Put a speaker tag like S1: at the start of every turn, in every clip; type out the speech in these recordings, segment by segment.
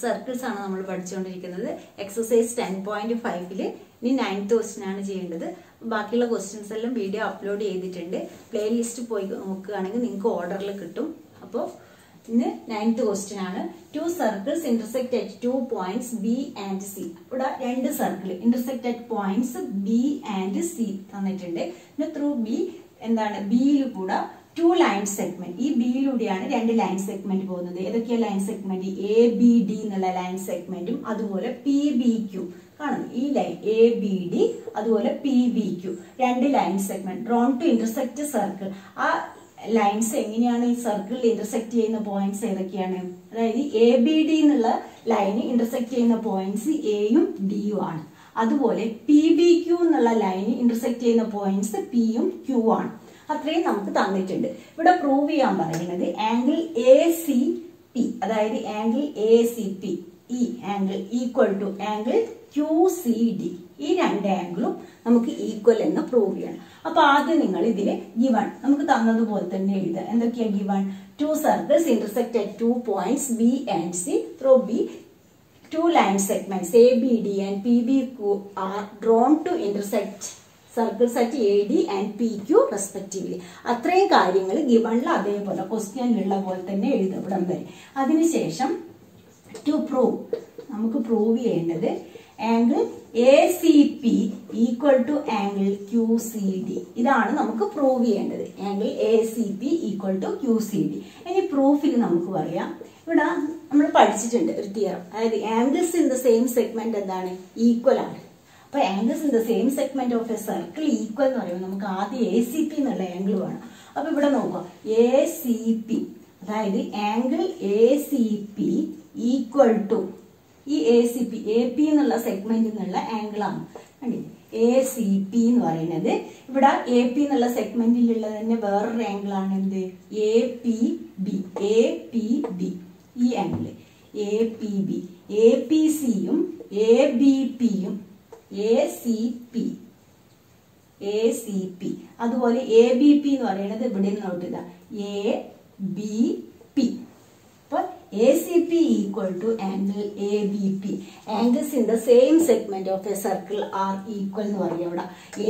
S1: Circles ആണ് നമ്മൾ പഠിച്ചുകൊണ്ടിരിക്കുന്നത്. എക്സസൈസ് ടെൻ പോയിന്റ് ഫൈവിൽ ഇനി നയൻത്ത് ക്വസ്റ്റ്യൻ ആണ് ചെയ്യേണ്ടത്. ബാക്കിയുള്ള ക്വസ്റ്റ്യൻസ് എല്ലാം വീഡിയോ അപ്ലോഡ് ചെയ്തിട്ടുണ്ട്. പ്ലേലിസ്റ്റ് പോയി നോക്കുകയാണെങ്കിൽ നിങ്ങൾക്ക് ഓർഡറിൽ കിട്ടും. അപ്പോൾ ഇന്ന് നയൻത്ത് ക്വസ്റ്റ്യൻ ആണ്. Two circles intersect at two points B and C ഇവിടെ രണ്ട് circle intersect at points B and C തന്നിട്ടുണ്ട്. പിന്നെ ത്രൂ ബി എന്താണ്? ബിയിൽ കൂടെ ടു ലൈൻ സെഗ്മെന്റ് ഈ ബിയിലൂടെയാണ് രണ്ട് ലൈൻ സെഗ്മെന്റ് പോകുന്നത്. ഏതൊക്കെയാ line segment A B D എന്നുള്ള ലൈൻ സെഗ്മെന്റും അതുപോലെ പി ബി ക്യു കാണും ഈ ലൈൻ എ ബി ഡി അതുപോലെ പി ബി ക്യു രണ്ട് line segment drawn to intersect circle ആ ലൈൻസ് എങ്ങനെയാണ് ഈ സർക്കിളിൽ ഇന്റർസെക്ട് ചെയ്യുന്ന പോയിന്റ്സ് ഏതൊക്കെയാണ്? അതായത് എ ബി ഡി എന്നുള്ള ലൈന് ഇന്റർസെക്ട് ചെയ്യുന്ന പോയിന്റ്സ് എയും ഡിയും ആണ്. അതുപോലെ പി ബി ക്യു എന്നുള്ള ലൈന് ഇന്റർസെക്ട് ചെയ്യുന്ന പോയിന്റ്സ് പിയും ക്യു ആണ്. അത്രയും നമുക്ക് തന്നിട്ടുണ്ട്. ഇവിടെ പ്രൂവ് ചെയ്യാൻ പറയുന്നത് ആംഗിൾ എ സി പി അതായത് ആംഗിൾ എ സി പി ഈ angle equal to angle Q C D ഈ രണ്ട് ആംഗിളും നമുക്ക് ഈക്വൽ എന്ന് പ്രൂവ് ചെയ്യണം. അപ്പൊ ആദ്യം നിങ്ങൾ ഇതിൽ ഗിവൺ നമുക്ക് തന്നതുപോലെ തന്നെ എഴുതാം. എന്തൊക്കെയാണ് given two circles intersect at two points B and C through B two line segments ABD and PBQ are drawn to intersect circles at A D and P Q respectively അത്രയും കാര്യങ്ങൾ ഗിവണിൽ അതേപോലെ ക്വസ്റ്റ്യനിലുള്ള പോലെ തന്നെ എഴുതപ്പെടാൻ വരും. അതിനുശേഷം ടു പ്രൂവ് നമുക്ക് prove ചെയ്യേണ്ടത് angle A C P equal to angle Q C D ഇതാണ് നമുക്ക് പ്രൂവ് ചെയ്യേണ്ടത്. Angle A C P equal to Q C D ഇനി പ്രൂഫിൽ നമുക്ക് പറയാം. ഇവിടെ നമ്മൾ പഠിച്ചിട്ടുണ്ട് ഒരു തിയറം അതായത് angles in the same segment എന്താണ്? ഈക്വൽ ആണ്. അപ്പൊ angles in the same segment of a circle equal എന്ന് പറയുമ്പോൾ നമുക്ക് ആദ്യം എ സി പി എന്നുള്ള ആംഗിൾ വേണം. അപ്പൊ ഇവിടെ നോക്കുക എ സി പി അതായത് angle A C P equal to ഈ A C P A P എന്നുള്ള സെഗ്മെന്റിൽ നിന്നുള്ള ആംഗിൾ ആണ്. എ സി പി എന്ന് പറയുന്നത് ഇവിടെ എ പി എന്നുള്ള സെഗ്മെന്റിലുള്ള തന്നെ വേറൊരു ആംഗിൾ ആണ് എന്ത്? A P B A P B ഈ angle A P B A P സിയും എ ബി പിയും A C P A C P അതുപോലെ എ ബി പി എന്ന് പറയുന്നത് ഇവിടെ നോട്ട് ഇതാ എ ബി പി അപ്പൊ A C P equal to angle A B P angles in the same segment of a circle are equal എന്ന് പറയും അവിടെ.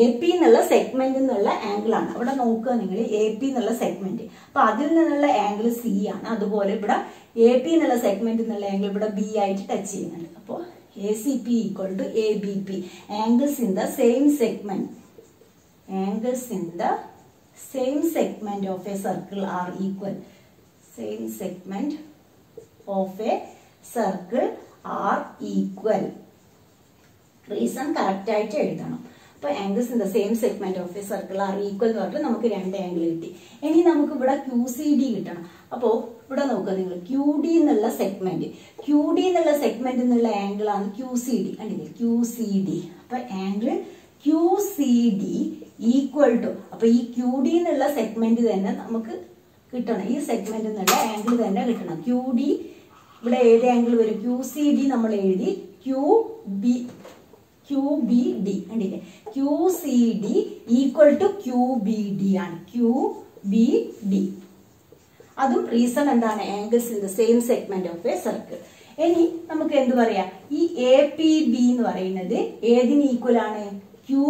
S1: A P എന്നുള്ള സെഗ്മെന്റ് എന്നുള്ള ആംഗിൾ ആണ്. അവിടെ നോക്കുക നിങ്ങൾ എ പി എന്നുള്ള സെഗ്മെന്റ് അപ്പൊ അതിൽ നിന്നുള്ള ആംഗിൾ സി ആണ്. അതുപോലെ ഇവിടെ എ പി എന്നുള്ള സെഗ്മെന്റ് എന്നുള്ള ആംഗിൾ ഇവിടെ ബി ആയിട്ട് ടച്ച് ചെയ്യുന്നുണ്ട്. അപ്പോൾ two A B P angles in the same segment angles in the same segment of a circle are equal same segment of a circle are equal reason correct ആയിട്ട് എഴുതണം. അപ്പൊ angles in the same segment of a circle are equal എന്ന് പറഞ്ഞിട്ട് നമുക്ക് രണ്ട് angle കിട്ടി. ഇനി നമുക്ക് ഇവിടെ ക്യൂ സി ഡി കിട്ടണം. അപ്പോ ഇവിടെ നോക്കുക നിങ്ങൾ. ക്യു ഡി എന്നുള്ള സെഗ്മെന്റ് ക്യു ഡി എന്നുള്ള സെഗ്മെന്റ് എന്നുള്ള ആംഗിൾ ആണ് ക്യു സി ഡി കണ്ടില്ലേ? ക്യു സി ഡി അപ്പൊ angle Q C D equal to അപ്പൊ ഈ ക്യു ഡി എന്നുള്ള സെഗ്മെന്റ് തന്നെ നമുക്ക് കിട്ടണം. ഈ സെഗ്മെന്റ് എന്നുള്ള ആംഗിൾ തന്നെ കിട്ടണം. ക്യു ഡി ഇവിടെ ഏത് ആംഗിൾ വരും? ക്യു സി ഡി നമ്മൾ എഴുതി Q B Q B D കണ്ടില്ലേ? Q C D equal to Q B D ആണ്. ക്യു ബി ഡി അതും റീസൺ എന്താണ്? Angles in the same segment of a circle ഇനി നമുക്ക് എന്ത് പറയാം? ഈ എ പി ബി എന്ന് പറയുന്നത് ഏതിന് ഈക്വൽ ആണ്? ക്യൂ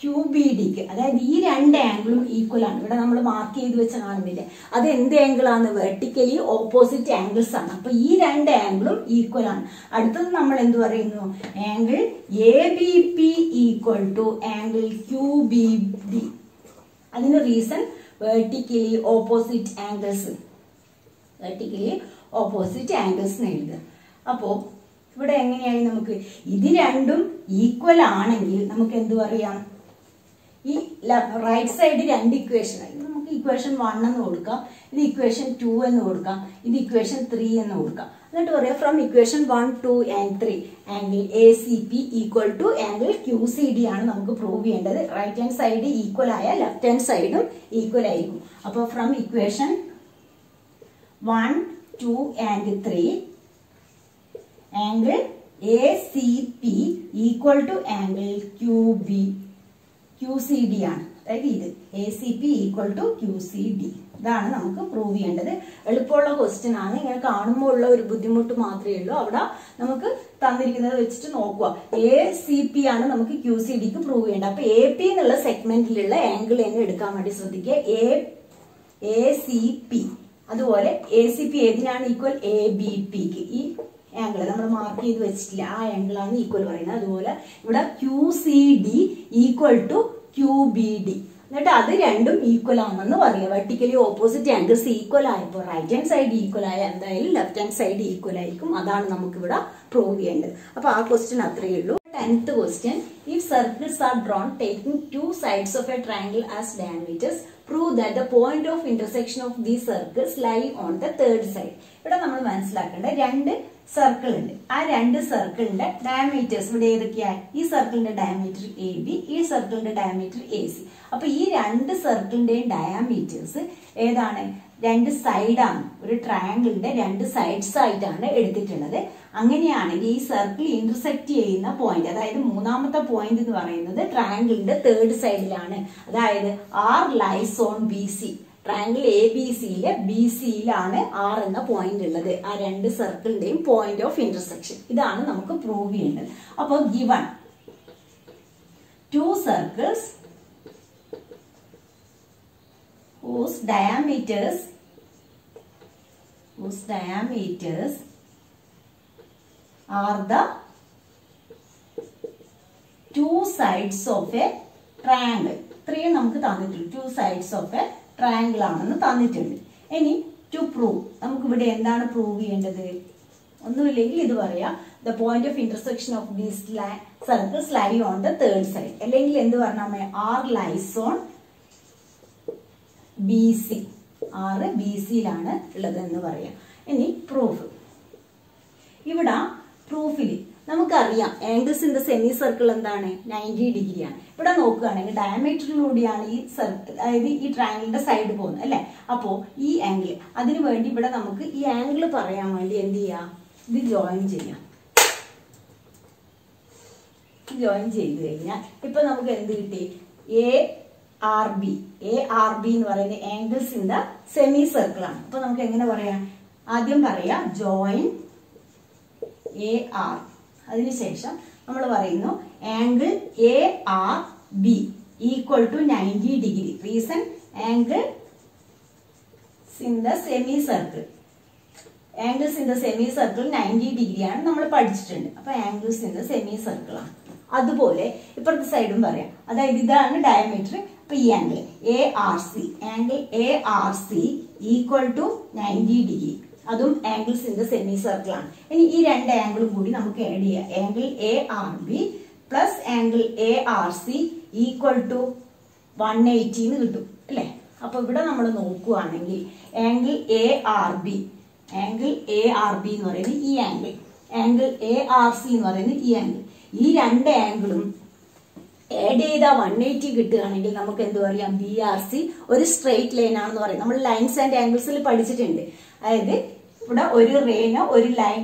S1: ക്യൂ ബി ഡിക്ക് അതായത് ഈ രണ്ട് ആംഗിളും ഈക്വൽ ആണ്. ഇവിടെ നമ്മൾ മാർക്ക് ചെയ്ത് വെച്ച് കാണുന്നില്ലേ? അത് എന്ത് ആംഗിൾ ആണ്? വെർട്ടിക്കലി ഓപ്പോസിറ്റ് ആംഗിൾസ് ആണ്. അപ്പൊ ഈ രണ്ട് ആംഗിളും ഈക്വൽ ആണ്. അടുത്തത് നമ്മൾ എന്ത് പറയുന്നു? Angle A B P equal to angle Q B D അതിന് reason vertically opposite angles vertically opposite angles എഴുതുക. അപ്പോൾ ഇവിടെ എങ്ങനെയായി നമുക്ക്? ഇത് രണ്ടും ഈക്വൽ ആണെങ്കിൽ നമുക്ക് എന്ത് പറയാം? ഈ റൈറ്റ് സൈഡ് രണ്ട് ഇക്വേഷൻ ഇക്വേഷൻ വൺ എന്ന് കൊടുക്കാം. ഇത് ഇക്വേഷൻ ടു എന്ന് കൊടുക്കാം. ഇത് ഇക്വേഷൻ ത്രീ എന്ന് കൊടുക്കാം. എന്നിട്ട് പറയാം from equation one two and three angle A C P equal to angle Q C D ആണ് നമുക്ക് പ്രൂവ് ചെയ്യേണ്ടത്. റൈറ്റ് ഹാൻഡ് സൈഡ് ഈക്വൽ ആയ ലെഫ്റ്റ് ഹാൻഡ് സൈഡും ഈക്വൽ ആയിരിക്കും. അപ്പോൾ from equation one two and three angle A C P equal to angle Q B Q C D ആണ്. അതായത് ഇത് A C P equal to Q C D ഇതാണ് നമുക്ക് prove ചെയ്യേണ്ടത്. എളുപ്പമുള്ള ക്വസ്റ്റ്യൻ ആണ്. ഇങ്ങനെ കാണുമ്പോൾ ഉള്ള ഒരു ബുദ്ധിമുട്ട് മാത്രമേ ഉള്ളൂ. അവിടെ നമുക്ക് തന്നിരിക്കുന്നത് വെച്ചിട്ട് നോക്കുക. എ സി പി ആണ് നമുക്ക് ക്യു സി ഡിക്ക് പ്രൂവ് ചെയ്യേണ്ടത്. അപ്പൊ എ പി എന്നുള്ള സെഗ്മെന്റിലുള്ള ആംഗിൾ തന്നെ എടുക്കാൻ വേണ്ടി ശ്രദ്ധിക്കുക. എ എ സി പി അതുപോലെ എ സി പി ഏതിനാണ് ഈക്വൽ എ ബി പിക്ക് ഈ ആംഗിൾ നമ്മൾ മാർക്ക് ചെയ്ത് വെച്ചിട്ടില്ല. ആ ആംഗിൾ ആണ് ഈക്വൽ പറയുന്നത്. അതുപോലെ ഇവിടെ Q C D equal to Q B D എന്നിട്ട് അത് രണ്ടും ഈക്വൽ ആണെന്ന് പറയുക വെർട്ടിക്കലി ഓപ്പോസിറ്റ് ആംഗിൾസ് ഈക്വൽ ആയപ്പോൾ റൈറ്റ് ഹാൻഡ് സൈഡ് ഈക്വൽ ആയ എന്തായാലും ലെഫ്റ്റ് ഹാൻഡ് സൈഡ് ഈക്വൽ ആയിരിക്കും. അതാണ് നമുക്ക് ഇവിടെ പ്രൂവ് ചെയ്യേണ്ടത്. അപ്പൊ ആ ക്വസ്റ്റ്യൻ അത്രയേ ഉള്ളൂ. Tenth question if circles are drawn taking two sides of a triangle as diameters prove that the point of intersection of these circles lie on the third side ഇവിടെ നമ്മൾ മനസ്സിലാക്കേണ്ട രണ്ട് സർക്കിൾ ഉണ്ട് ആ രണ്ട് സർക്കിളിന്റെ ഡയമീറ്റേഴ്സ് ഇവിടെ ഏതൊക്കെയാ? ഈ സർക്കിളിന്റെ ഡയമീറ്റർ എ ബി ഈ സർക്കിളിന്റെ ഡയമീറ്റർ എ സി അപ്പൊ ഈ രണ്ട് സർക്കിളിന്റെയും ഡയമീറ്റേഴ്സ് ഏതാണ്? രണ്ട് സൈഡാണ് ഒരു ട്രയാങ്കിളിന്റെ രണ്ട് സൈഡ്സ് ആയിട്ടാണ് എടുത്തിട്ടുള്ളത്. അങ്ങനെയാണെങ്കിൽ ഈ സർക്കിൾ ഇന്റർസെക്ട് ചെയ്യുന്ന പോയിന്റ് അതായത് മൂന്നാമത്തെ പോയിന്റ് എന്ന് പറയുന്നത് ട്രയാങ്കിളിന്റെ തേർഡ് സൈഡിലാണ് അതായത് R lies on B C triangle A B സിയിലെ ബി സിയിലാണ് ആർ എന്ന പോയിന്റ് ഉള്ളത്. ആ രണ്ട് സർക്കിളിന്റെയും പോയിന്റ് ഓഫ് ഇന്റർസെക്ഷൻ ഇതാണ് നമുക്ക് പ്രൂവ് ചെയ്യേണ്ടത്. അപ്പോൾ given two circles whose diameters whose diameters are the two sides of a triangle. ഇത്രയും നമുക്ക് തന്നിട്ടുണ്ട്. Two sides of a triangle ആണെന്ന് തന്നിട്ടുണ്ട്. ഇനി ടു പ്രൂവ് നമുക്ക് ഇവിടെ എന്താണ് പ്രൂവ് ചെയ്യേണ്ടത്? ഒന്നുമില്ലെങ്കിൽ ഇത് പറയാം the point of intersection of these circles lie on the third side അല്ലെങ്കിൽ എന്ത് പറഞ്ഞാൽ R lies on B C R B സിയിലാണ് ഉള്ളത് എന്ന് പറയാം. ഇനി പ്രൂഫ് ഇവിടെ പ്രൂഫിൽ നമുക്കറിയാം ദ സെമി സർക്കിൾ എന്താണ്? നയന്റി ഡിഗ്രിയാണ് ഇവിടെ നോക്കുകയാണെങ്കിൽ ഡയമീറ്ററിലൂടെയാണ് ഈ സർക്കിൾ അതായത് ഈ ട്രയാങ്കിളിന്റെ സൈഡ് പോകുന്നത് അല്ലെ? അപ്പോ ഈ ആംഗിൾ അതിനു വേണ്ടി ഇവിടെ നമുക്ക് ഈ ആംഗിൾ പറയാൻ വേണ്ടി എന്ത് ചെയ്യാം? ഇത് ജോയിൻ ചെയ്യാം. ജോയിൻ ചെയ്ത് കഴിഞ്ഞാൽ ഇപ്പൊ നമുക്ക് എന്ത് കിട്ടി? A R B A R B എന്ന് പറയുന്നത് angles in the semi circle ആണ്. അപ്പൊ നമുക്ക് എങ്ങനെ പറയാം? ആദ്യം പറയാം ജോയിൻ എ ആർ അതിനുശേഷം നമ്മൾ പറയുന്നു angle A R B equal to ninety degree reason angle in the semicircle angles in the semicircle ninety ഡിഗ്രിയാണ് നമ്മൾ പഠിച്ചിട്ടുണ്ട്. അപ്പൊ angles in the semi circle ആണ്. അതുപോലെ ഇപ്പുറത്തെ സൈഡും പറയാം. അതായത് ഇതാണ് ഡയമീറ്റർ അപ്പൊ ഈ angle A R C angle A R C equal to ninety degree അതും angles in the semi circle ആണ്. ഇനി ഈ രണ്ട് ആംഗിളും കൂടി നമുക്ക് ആഡ് ചെയ്യാം. Angle A R B plus angle A R C equal to one eighty എന്ന് കിട്ടും അല്ലേ? അപ്പൊ ഇവിടെ നമ്മൾ നോക്കുകയാണെങ്കിൽ angle A R B angle A R B എന്ന് പറയുന്നത് ഈ angle angle A R C എന്ന് പറയുന്നത് ഈ ആംഗിൾ ഈ രണ്ട് ആംഗിളും ആഡ് ചെയ്ത വൺ എയ്റ്റി കിട്ടുകയാണെങ്കിൽ നമുക്ക് എന്ത് പറയാം? ബി ആർ സി ഒരു സ്ട്രെയിറ്റ് ലൈൻ ആണെന്ന് പറയാം. നമ്മൾ ലൈൻസ് ആൻഡ് ആംഗിൾസിൽ പഠിച്ചിട്ടുണ്ട്. അതായത് ഇവിടെ ഒരു റേനോ ഒരു ലൈൻ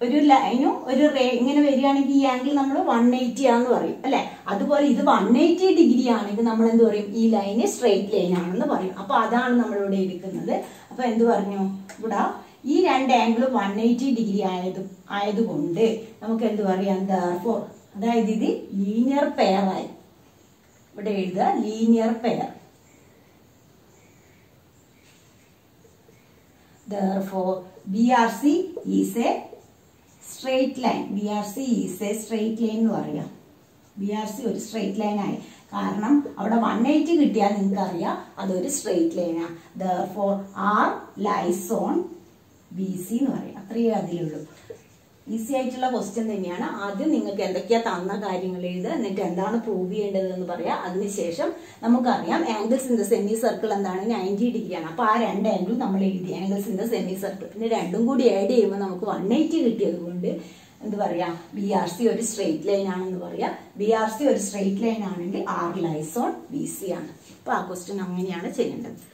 S1: ഒരു ലൈനും ഒരു റേ ഇങ്ങനെ വരികയാണെങ്കിൽ ഈ ആംഗിൾ നമ്മൾ വൺ എയ്റ്റി ആണെന്ന് പറയും അല്ലെ? അതുപോലെ ഇത് വൺ എയ്റ്റി ഡിഗ്രി ആണെങ്കിൽ നമ്മൾ എന്ത് പറയും? ഈ ലൈന് സ്ട്രെയിറ്റ് ലൈൻ ആണെന്ന് പറയും. അപ്പൊ അതാണ് നമ്മൾ ഇവിടെ എടുക്കുന്നത്. അപ്പൊ എന്ത് പറഞ്ഞു? ഇവിടെ ഈ രണ്ട് ആംഗിൾ വൺ എയ്റ്റി ഡിഗ്രി ആയത് ആയതുകൊണ്ട് നമുക്ക് എന്ത് പറയാം? ഫോർ അതായത് ഇത് ലീനിയർ പെയർ ആയി. ഇവിടെ എഴുതുക linear pair therefore BRC is a straight line. BRC is a straight line എന്ന് പറയാം. സി ഒരു സ്ട്രെയിറ്റ് ലൈൻ ആയി. കാരണം അവിടെ വൺ എയ്റ്റി കിട്ടിയാൽ നിങ്ങൾക്ക് അറിയാം അതൊരു സ്ട്രെയിറ്റ് ലൈനാണ് ദോർ R lies on B C എന്ന് പറയും. അത്രയേ അതിലുള്ളൂ. ഈസി ആയിട്ടുള്ള ക്വസ്റ്റ്യൻ തന്നെയാണ്. ആദ്യം നിങ്ങൾക്ക് എന്തൊക്കെയാ തന്ന കാര്യങ്ങൾ എഴുതുക എന്നിട്ട് എന്താണ് പ്രൂവ് ചെയ്യേണ്ടതെന്ന് പറയാം. അതിനുശേഷം നമുക്കറിയാം angles in the semi circle എന്താണ്? നയന്റി ഡിഗ്രി ആണ്. അപ്പൊ ആ രണ്ട് ആംഗിൾ നമ്മൾ എഴുതി. Angles in the semi circle പിന്നെ രണ്ടും കൂടി ആഡ് ചെയ്യുമ്പോൾ നമുക്ക് വൺ എയ്റ്റി കിട്ടിയത് കൊണ്ട് എന്ത് പറയാ? ബി ആർ സി ഒരു സ്ട്രെയിറ്റ് ലൈൻ ആണെന്ന് പറയാ. ബി ആർ സി ഒരു സ്ട്രെയിറ്റ് ലൈൻ ആണെങ്കിൽ R lies on B C ആണ്. അപ്പൊ ആ ക്വസ്റ്റ്യൻ അങ്ങനെയാണ് ചെയ്യേണ്ടത്.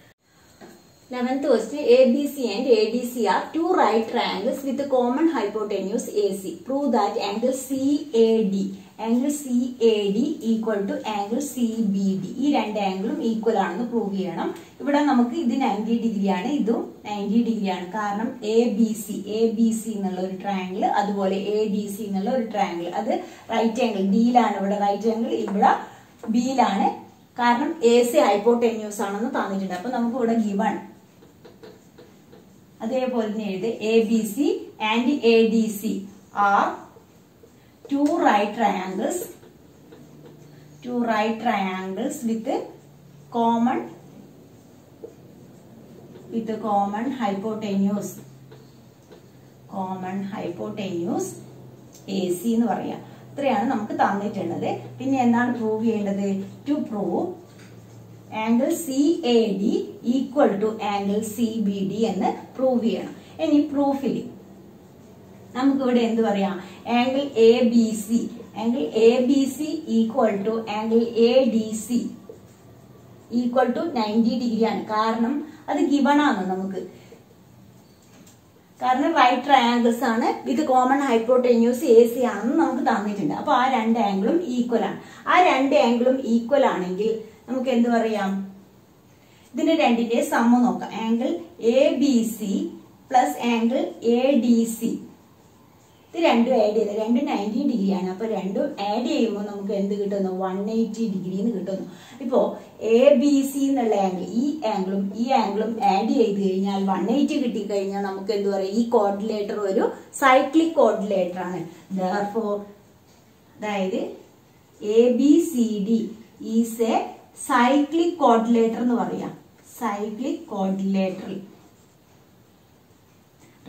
S1: Eleventh question, ABC and ADC are two right triangles with a common hypotenuse AC. Prove that angle CAD, angle CAD equal to angle CBD. ഈ രണ്ട് ആംഗിളും equal ആണെന്ന് prove ചെയ്യണം. ഇവിടെ നമുക്ക് ഇത് നയന്റി ഡിഗ്രി ആണ് ഇതും നയന്റി ഡിഗ്രി ആണ്. കാരണം A B C A B C എന്നുള്ള ഒരു ട്രയാങ്കിൾ അതുപോലെ എ ഡി സി എന്നുള്ള ഒരു ട്രയാങ്കിൾ അത് റൈറ്റ് ആംഗിൾ ഡിയിലാണ് ഇവിടെ റൈറ്റ് ആംഗിൾ ഇവിടെ ബിയിലാണ് കാരണം എ സി ഹൈപ്പോട്ടെന്യൂസ് ആണെന്ന് തന്നിട്ടുണ്ട്. അപ്പൊ നമുക്ക് ഇവിടെ ഗിവൺ അതേപോലെ തന്നെ എഴുതി A B C and A D C are two right triangles two right triangles with common with common hypotenuse common hypotenuse A C എന്ന് പറയാം. ഇത്രയാണ് നമുക്ക് തന്നിട്ടുള്ളത്. പിന്നെ എന്താണ് പ്രൂവ് ചെയ്യേണ്ടത്? To prove angle C A D equal to angle C B D എന്ന് prove ചെയ്യണം. ഇനി പ്രൂഫിൽ നമുക്കിവിടെ എന്ത് പറയാം? Angle A B C angle A B C equal to angle A D C equal to ninety degree ആണ്. കാരണം അത് ഗിവൺ ആണ് നമുക്ക്. കാരണം റൈറ്റ് ട്രയാങ്കിൾസ് ആണ്. With common hypotenuse A C ആണെന്ന് നമുക്ക് തന്നിട്ടുണ്ട്. അപ്പൊ ആ രണ്ട് ആംഗിളും ഈക്വൽ ആണ്. ആ രണ്ട് ആംഗിളും ഈക്വൽ ആണെങ്കിൽ നമുക്ക് എന്ത് പറയാം? ഇതിന്റെ രണ്ടിന്റെ സമ്മ നോക്കാം. Angle A B C plus angle A D C ഇത് രണ്ടും ആഡ് ചെയ്ത് രണ്ടും നയന്റി ഡിഗ്രിയാണ് അപ്പോൾ അപ്പൊ രണ്ടും ആഡ് ചെയ്യുമ്പോൾ നമുക്ക് എന്ത് കിട്ടുന്നു? വൺ എയ്റ്റി ഡിഗ്രി എന്ന് കിട്ടുന്നു. ഇപ്പോൾ എ ബി സി എന്നുള്ള ആംഗിൾ ഈ ആംഗിളും ഈ ആംഗിളും ആഡ് ചെയ്ത് കഴിഞ്ഞാൽ വൺ എയ്റ്റി കിട്ടിക്കഴിഞ്ഞാൽ നമുക്ക് എന്ത് പറയാം? ഈ കോർഡിലേറ്റർ ഒരു സൈക്ലിക് കോർഡിലേറ്റർ ആണ്. ദർഫോ അതായത് A B C D is a cyclic quadrilateral എന്ന് പറയാം. Cyclic quadrilateral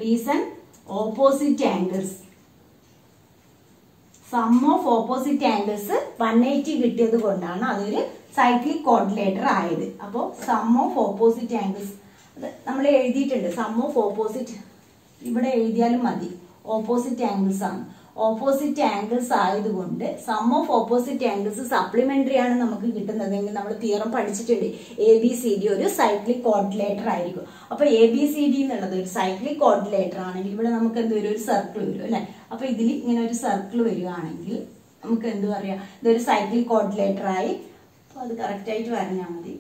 S1: reason opposite angles sum of opposite angles one eighty കിട്ടിയത് കൊണ്ടാണ് അതൊരു സൈക്ലിക് കോർഡിലേറ്റർ ആയത്. അപ്പോൾ സം ഓഫ് ഓപ്പോസിറ്റ് ആംഗിൾസ് നമ്മൾ എഴുതിയിട്ടുണ്ട്. സം ഓഫ് ഓപ്പോസിറ്റ് ഇവിടെ എഴുതിയാലും മതി. ഓപ്പോസിറ്റ് ആംഗിൾസ് ആണ്. ഓപ്പോസിറ്റ് ആംഗിൾസ് ആയതുകൊണ്ട് sum of opposite angles supplementary ആണ് നമുക്ക് കിട്ടുന്നതെങ്കിൽ നമ്മൾ തിയറം പഠിച്ചിട്ടുണ്ട്. എ ബി സി ഡി ഒരു സൈക്ലിക് കോർഡിലേറ്റർ ആയിരിക്കും. അപ്പൊ എ ബി സി ഡി എന്നുള്ളത് ഒരു സൈക്ലിക് കോർഡിലേറ്റർ ആണെങ്കിൽ ഇവിടെ നമുക്ക് എന്ത് വരും? ഒരു സർക്കിൾ വരും അല്ലെ? അപ്പൊ ഇതിൽ ഇങ്ങനെ ഒരു സർക്കിൾ വരികയാണെങ്കിൽ നമുക്ക് എന്ത് പറയാം? ഇതൊരു സൈക്കിൾ കോർഡിലേറ്റർ ആയി. അപ്പൊ അത് കറക്റ്റ് ആയിട്ട് വരഞ്ഞാൽ മതി.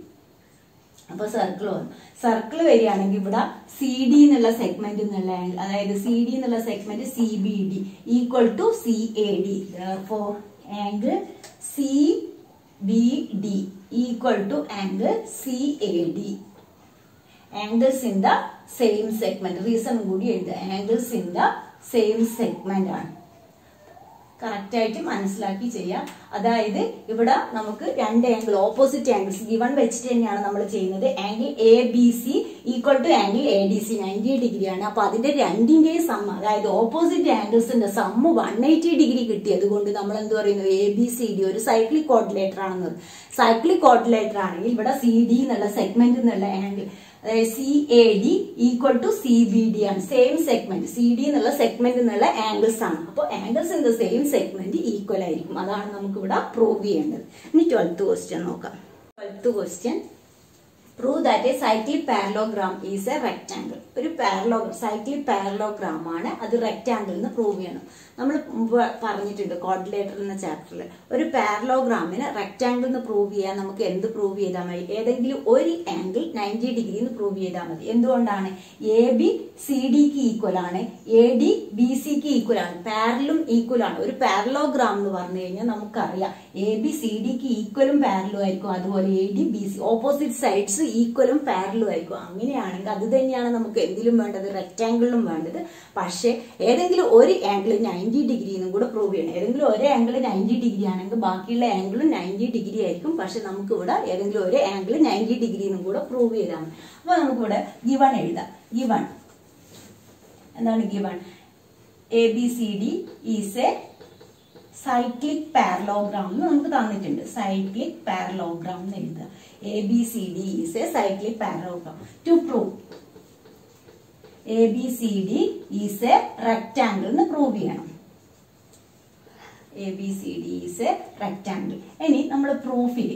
S1: അപ്പൊ സർക്കിൾ വന്നു. സർക്കിൾ വരികയാണെങ്കിൽ ഇവിടെ സി ഡി എന്നുള്ള സെഗ്മെന്റ് എന്നുള്ള അതായത് സി ഡി എന്നുള്ള segment C B D equal to C A D for angle C B D equal to angle C A D angles in the same segment reason കൂടി എഴുതുക angles in the same segment ആണ്. Correct ആയിട്ട് മനസ്സിലാക്കി ചെയ്യാം. അതായത് ഇവിടെ നമുക്ക് രണ്ട് ആംഗിൾ ഓപ്പോസിറ്റ് ആംഗിൾസ് ഗിവൺ വെച്ചിട്ട് തന്നെയാണ് നമ്മൾ ചെയ്യുന്നത്. Angle A B C equal to angle A D C ninety degree ആണ്. അപ്പൊ അതിന്റെ രണ്ടിന്റെയും സം അതായത് ഓപ്പോസിറ്റ് ആംഗിൾസിന്റെ സമ്മ് വൺ എയ്റ്റി ഡിഗ്രി കിട്ടിയത് കൊണ്ട് നമ്മൾ എന്ത് പറയുന്നു? എ ബി സി ഡി ഒരു സൈക്ലിക് കോർഡിലേറ്റർ ആണെന്ന് സൈക്ലിക് കോർഡിലേറ്റർ ആണെങ്കിൽ ഇവിടെ സി ഡി എന്നുള്ള സെഗ്മെന്റ് എന്നുള്ള ആംഗിൾ അതായത് C A D equal to C B D ആണ്. സെയിം സെഗ്മെന്റ് സി ഡി എന്നുള്ള സെഗ്മെന്റ് എന്നുള്ള ആംഗിൾസ് ആണ്. അപ്പോൾ angles in the same segment equal ആയിരിക്കും. അതാണ് നമുക്ക് ഇവിടെ പ്രൂവ് ചെയ്യേണ്ടത്. ഇനി ട്വൽത്ത് ക്വസ്റ്റ്യൻ നോക്കാം. Twelfth question prove that a cyclic parallelogram is a rectangle ഒരു പാരലോഗ്രാം സൈക്ലിക് പാരലോഗ്രാം ആണ് അത് റെക്ടാംഗിൾ എന്ന് പ്രൂവ് ചെയ്യണം നമ്മൾ മുമ്പ് പറഞ്ഞിട്ടുണ്ട് കോർഡിലേറ്റർ എന്ന ചാപ്റ്ററിൽ ഒരു പാരലോഗ്രാമിന് റെക്ടാംഗിൾ എന്ന് പ്രൂവ് ചെയ്യാൻ നമുക്ക് എന്ത് പ്രൂവ് ചെയ്താൽ മതി? ഏതെങ്കിലും ഒരു ആംഗിൾ നയന്റി ഡിഗ്രി എന്ന് പ്രൂവ് ചെയ്താൽ മതി. എന്തുകൊണ്ടാണ്? എ ബി സി ഡിക്ക് ഈക്വൽ ആണ്. എ ഡി ബി സിക്ക് ഈക്വൽ ആണ്. പാരലും ഈക്വൽ ആണ്. ഒരു പാരലോഗ്രാം എന്ന് പറഞ്ഞു കഴിഞ്ഞാൽ നമുക്കറിയാം. എ ബി സി ഡിക്ക് ഈക്വലും പാരലും ആയിരിക്കും. അതുപോലെ A D B C opposite sides ഈക്വലും പാരലും ആയിരിക്കും. അങ്ങനെയാണെങ്കിൽ അത് തന്നെയാണ് നമുക്ക് എന്തിലും വേണ്ടത്? റെക്റ്റാങ്കിളിലും വേണ്ടത്. പക്ഷേ ഏതെങ്കിലും ഒരു ആംഗിൾ നയന്റി ഡിഗ്രി എന്നും കൂടെ പ്രൂവ് ചെയ്യണം. ഏതെങ്കിലും ഒരു ആംഗിൾ നയന്റി ഡിഗ്രി ആണെങ്കിൽ ബാക്കിയുള്ള ആംഗിളും നയന്റി ഡിഗ്രി ആയിരിക്കും. പക്ഷെ നമുക്ക് ഇവിടെ ഏതെങ്കിലും ഒരു ആംഗിൾ നയന്റി ഡിഗ്രി എന്നും കൂടെ പ്രൂവ് ചെയ്താൽ മതി അപ്പൊ നമുക്കിവിടെ ഗിവൺ എഴുതാം. ഗിവൺ എന്താണ് given A B C D is a cyclic parallelogram എന്ന് നമുക്ക് തന്നിട്ടുണ്ട്. സൈക്ലിക് പാരലോഗ്രാം എന്ന് എഴുതുക cyclic parallelogram to prove A B C D is a rectangle എന്ന് പ്രൂവ് ചെയ്യണം. A B C D is a rectangle ഇനി നമ്മൾ പ്രൂഫിൽ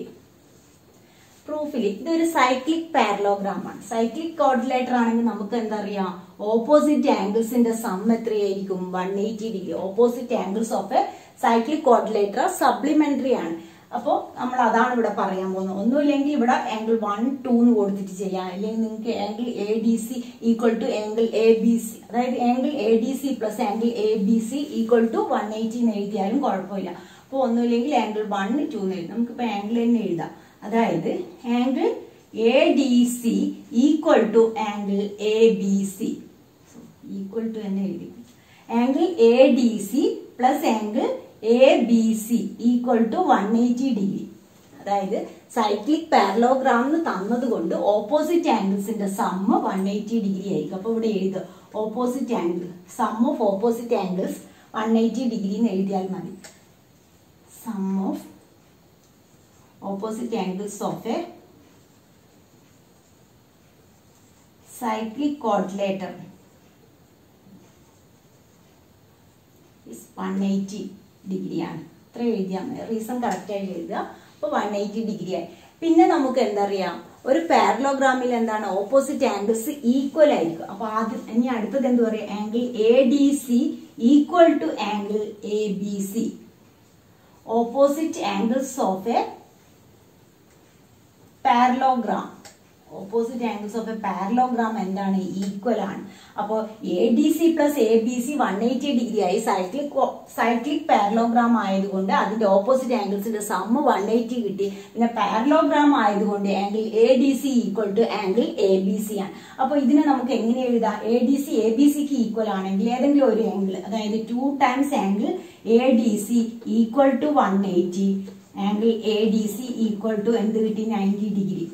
S1: പ്രൂഫിൽ ഇതൊരു സൈക്ലിക് പാരലോഗ്രാമാണ് സൈക്ലിക് കോർഡിലേറ്റർ ആണെങ്കിൽ നമുക്ക് എന്താ അറിയാം? ഓപ്പോസിറ്റ് ആംഗിൾസിന്റെ സം എത്രയായിരിക്കും? One eighty degree opposite angles of a cyclic quadrilateral supplementary ആണ്. അപ്പോൾ നമ്മൾ അതാണ് ഇവിടെ പറയാൻ പോകുന്നത്. ഒന്നുമില്ലെങ്കിൽ ഇവിടെ ആംഗിൾ വൺ ടു എന്ന് കൊടുത്തിട്ട് ചെയ്യാം. അല്ലെങ്കിൽ നിങ്ങൾക്ക് angle A D C equal to angle A B C അതായത് angle A D C plus angle A B C equal to one eighty എന്ന് എഴുതിയാലും കുഴപ്പമില്ല. അപ്പോൾ ഒന്നുമില്ലെങ്കിൽ ആംഗിൾ വൺ ടു എന്ന് എഴുതാം. നമുക്കിപ്പോൾ ആംഗിൾ തന്നെ എഴുതാം. അതായത് angle A D C equal to angle A B C equal to തന്നെ എഴുതി. Angle A D C plus angle A B C equal to one eighty degree അതായത് സൈക്ലിക് പാരലോഗ്രാം എന്ന് തന്നത് കൊണ്ട് ഓപ്പോസിറ്റ് ആംഗിൾസിന്റെ സമ്മ് വൺ എയ്റ്റി ഡിഗ്രി ആയിരിക്കും. അപ്പൊ ഇവിടെ എഴുതുക. Opposite angle sum of opposite angles one eighty degree എന്ന് എഴുതിയാൽ മതി. Sum of opposite angles of a cyclic quadrilateral is 180 degree ആണ്. ഇത്ര എഴുതിയാൽ മതി. റീസൺ കറക്റ്റ് ആയിട്ട് എഴുതുക. അപ്പോൾ വൺ എയ്റ്റി ഡിഗ്രി ആയി. പിന്നെ നമുക്ക് എന്തറിയാം ഒരു പാരലോഗ്രാമിൽ എന്താണ്? ഓപ്പോസിറ്റ് ആംഗിൾസ് ഈക്വൽ ആയിരിക്കും. അപ്പൊ ആദ്യം ഇനി അടുത്തത് എന്ത് പറയാം angle A D C equal to angle A B C opposite angles of a parallelogram opposite angles of a parallelogram എന്താണ്? ഈക്വൽ ആണ്. അപ്പോൾ A D C plus A B C one eighty degree ആയി cyclic cyclic parallelogram ആയതുകൊണ്ട് അതിന്റെ opposite ആംഗിൾസിന്റെ sum one eighty കിട്ടി. പിന്നെ parallelogram ആയതുകൊണ്ട് angle A D C equal to angle A B C ആണ്. അപ്പോൾ ഇതിനെ നമുക്ക് എങ്ങനെ എഴുതാം? A D C A B സിക്ക് ഈക്വൽ ആണെങ്കിൽ ഏതെങ്കിലും ഒരു ആംഗിൾ അതായത് two times angle A D C equal to one eighty angle A D C equal to എന്ത് കിട്ടി? Ninety degree.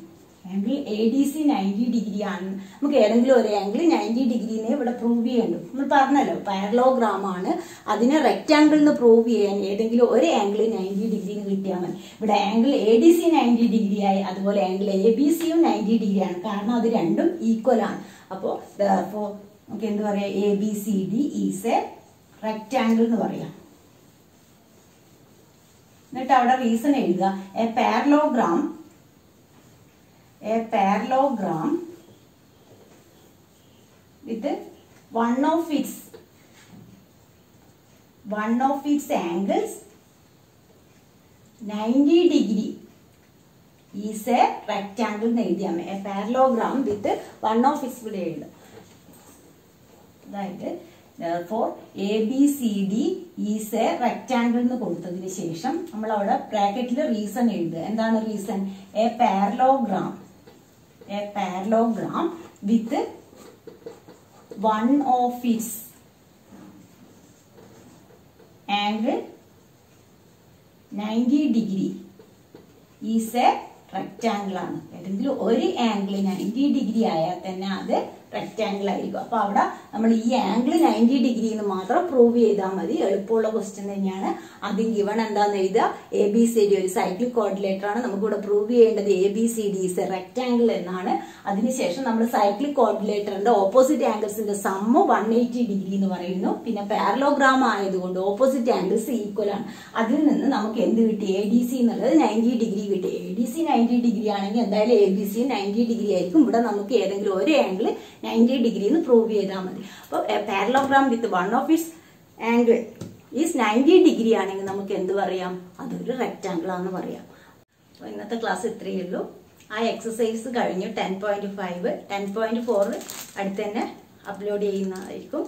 S1: Angle A D C ninety degree ആണ് നമുക്ക് ഏതെങ്കിലും ഒരു ആംഗിൾ നയന്റി ഡിഗ്രിനെ ഇവിടെ പ്രൂവ് ചെയ്യണ്ടു നമ്മൾ പറഞ്ഞല്ലോ പാരലോഗ്രാം ആണ്. അതിനെ റെക്റ്റാംഗിൾ എന്ന് പ്രൂവ് ചെയ്യാൻ ഏതെങ്കിലും ഒരു ആംഗിൾ നയന്റി ഡിഗ്രി എന്ന് കിട്ടിയാൽ മതി. ഇവിടെ angle A D C ninety degree ആയി അതുപോലെ ആംഗിൾ എ ബി സിയും നയന്റി ഡിഗ്രി ആണ്. കാരണം അത് രണ്ടും ഈക്വൽ ആണ്. അപ്പോൾ അപ്പോൾ നമുക്ക് എന്ത് പറയാം? A B C D is a rectangle എന്ന് പറയാം. എന്നിട്ട് അവിടെ റീസൺ എഴുതുക. A parallelogram a parallelogram with one of its one of its angles 90 degree is a rectangle എന്ന് എഴുതിയാൽ മതി a parallelogram with one of its ഇവിടെ എഴുതാം അതായത് for A B C D is a rectangle എന്ന് കൊടുത്തതിന് ശേഷം നമ്മൾ അവിടെ ബ്രാക്കറ്റിൽ റീസൺ എഴുതുക എന്താണ് reason a parallelogram a parallelogram with one of its angle ninety degree is a rectangle ആണ് ഏതെങ്കിലും ഒരു ആംഗിൾ നയന്റി ഡിഗ്രി ആയാൽ തന്നെ അത് റെക്റ്റാങ്കിൾ ആയിരിക്കും അപ്പൊ അവിടെ നമ്മൾ ഈ ആംഗിൾ നയന്റി ഡിഗ്രി എന്ന് മാത്രം പ്രൂവ് ചെയ്താൽ മതി. എളുപ്പമുള്ള ക്വസ്റ്റ്യൻ തന്നെയാണ്. ആദ്യം ഗിവൺ എന്താന്ന് എഴുതുക. എ ബി സി ഡി ഒരു സൈക്ലിക് കോർഡിലേറ്റർ ആണ്. നമുക്കിവിടെ പ്രൂവ് ചെയ്യേണ്ടത് A B C D is rectangle എന്നാണ്. അതിനുശേഷം നമ്മൾ സൈക്ലിക് കോർഡിലേറ്ററിന്റെ ഓപ്പോസിറ്റ് ആംഗിൾസിന്റെ സമ്മ് വൺ എയ്റ്റി ഡിഗ്രി എന്ന് പറയുന്നു. പിന്നെ പാരലോഗ്രാം ആയതുകൊണ്ട് ഓപ്പോസിറ്റ് ആംഗിൾസ് ഈക്വൽ ആണ്. അതിൽ നിന്ന് നമുക്ക് എന്ത് കിട്ടി? എ ഡി സി എന്നുള്ളത് നയന്റി ഡിഗ്രി കിട്ടി. A D C ninety degree ആണെങ്കിൽ എന്തായാലും A B C ninety degree ആയിരിക്കും. ഇവിടെ നമുക്ക് ഏതെങ്കിലും ഒരു ആംഗിൾ നയന്റി ഡിഗ്രി എന്ന് പ്രൂവ് ചെയ്താൽ മതി. അപ്പോൾ parallelogram with one of its angle is ninety degree ആണെങ്കിൽ നമുക്ക് എന്ത് പറയാം? അതൊരു റെക്റ്റാങ്കിൾ ആണെന്ന് പറയാം. അപ്പോൾ ഇന്നത്തെ ക്ലാസ് ഇത്രയേ ഉള്ളൂ. ആ എക്സസൈസ് കഴിഞ്ഞു ten point five ten point four അടുത്ത് തന്നെ അപ്ലോഡ് ചെയ്യുന്നതായിരിക്കും.